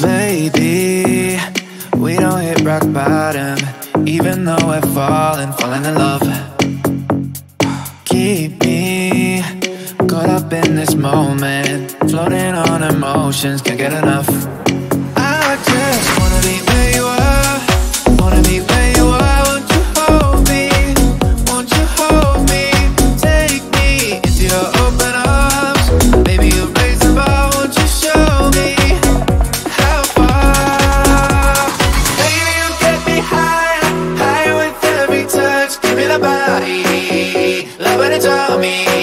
Maybe we don't hit rock bottom, even though we're falling, falling in love. Keep me caught up in this moment, floating on emotions, can't get enough. tell me.